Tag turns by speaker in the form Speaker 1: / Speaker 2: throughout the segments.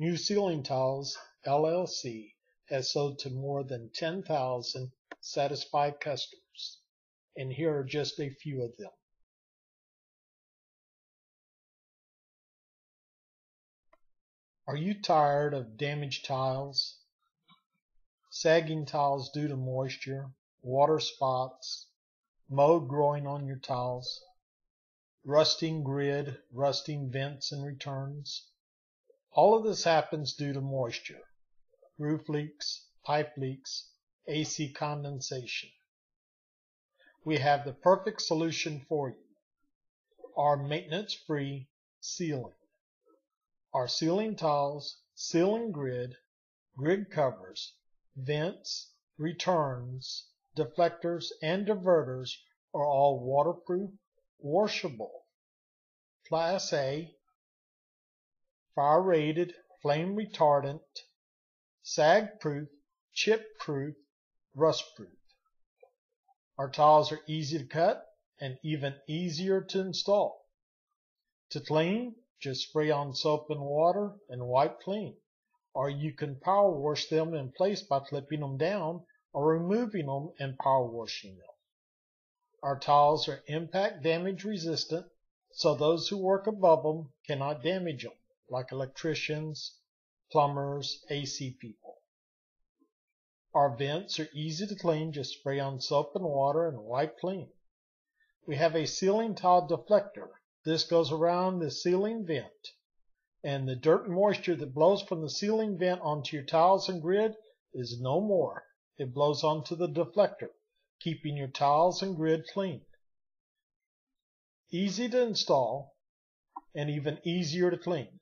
Speaker 1: New Ceiling Tiles, LLC has sold to more than 10,000 satisfied customers, and here are just a few of them. Are you tired of damaged tiles? Sagging tiles due to moisture, water spots, mold growing on your tiles, rusting grid, rusting vents and returns. All of this happens due to moisture, roof leaks, pipe leaks, AC condensation. We have the perfect solution for you. Our maintenance-free ceiling. Our ceiling tiles, ceiling grid, grid covers, vents, returns, deflectors, and diverters are all waterproof, washable, Class A, fire rated, flame retardant, sag proof, chip proof, rust proof. Our tiles are easy to cut and even easier to install. To clean, just spray on soap and water and wipe clean. Or you can power wash them in place by clipping them down or removing them and power washing them. Our tiles are impact damage resistant, so those who work above them cannot damage them, like electricians, plumbers, AC people. Our vents are easy to clean, just spray on soap and water and wipe clean. We have a ceiling tile deflector this goes around the ceiling vent. And the dirt and moisture that blows from the ceiling vent onto your tiles and grid is no more. It blows onto the deflector, keeping your tiles and grid clean. Easy to install and even easier to clean.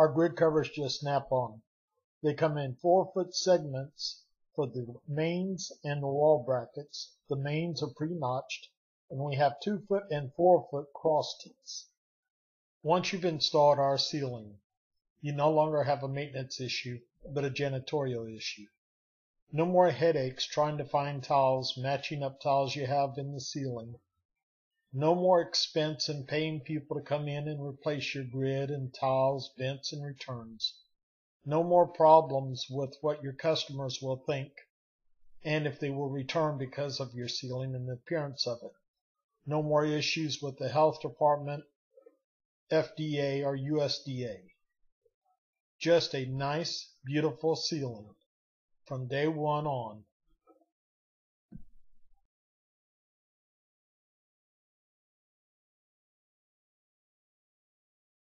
Speaker 1: Our grid covers just snap on. They come in four foot segments for the mains and the wall brackets. The mains are pre-notched and we have two foot and four foot cross tees. Once you've installed our ceiling, you no longer have a maintenance issue, but a janitorial issue. No more headaches trying to find tiles matching up tiles you have in the ceiling. No more expense in paying people to come in and replace your grid and tiles, vents, and returns. No more problems with what your customers will think and if they will return because of your ceiling and the appearance of it. No more issues with the health department, FDA, or USDA. Just a nice, beautiful ceiling from day one on.